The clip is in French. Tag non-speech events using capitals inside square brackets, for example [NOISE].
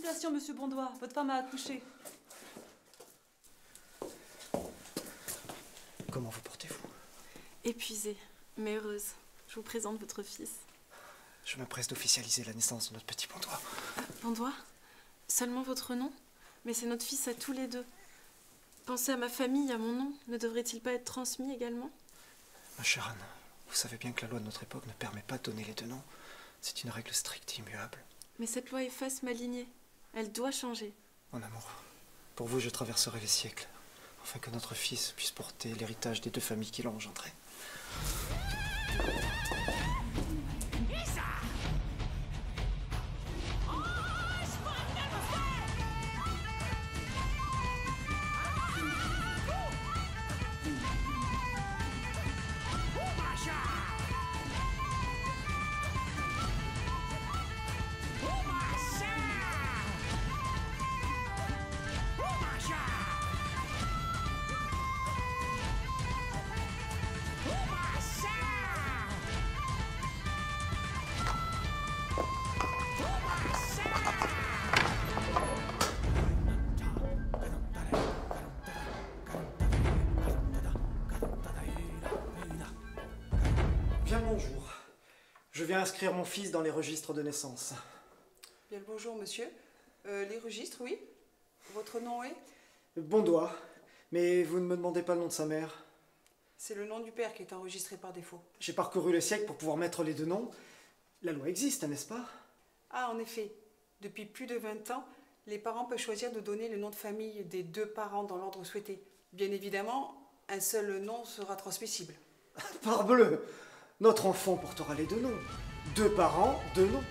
Félicitations, monsieur Bondois. Votre femme a accouché. Comment vous portez-vous? Épuisée, mais heureuse. Je vous présente votre fils. Je me presse d'officialiser la naissance de notre petit Bondois. Ah, Bondois? Seulement votre nom? Mais c'est notre fils à tous les deux. Pensez à ma famille, à mon nom. Ne devrait-il pas être transmis également? Ma chère Anne, vous savez bien que la loi de notre époque ne permet pas de donner les deux noms. C'est une règle stricte et immuable. Mais cette loi efface ma lignée. Elle doit changer. Mon amour, pour vous, je traverserai les siècles, afin que notre fils puisse porter l'héritage des deux familles qui l'ont engendré. Bien le bonjour. Je viens inscrire mon fils dans les registres de naissance. Bien le bonjour, monsieur. Euh, les registres, oui. Votre nom est? Bondois. Mais vous ne me demandez pas le nom de sa mère. C'est le nom du père qui est enregistré par défaut. J'ai parcouru le siècle pour pouvoir mettre les deux noms. La loi existe, n'est-ce pas? Ah, en effet. Depuis plus de 20 ans, les parents peuvent choisir de donner le nom de famille des deux parents dans l'ordre souhaité. Bien évidemment, un seul nom sera transmissible. [LAUGHS] Parbleu Notre enfant portera les deux noms. Deux parents, deux noms.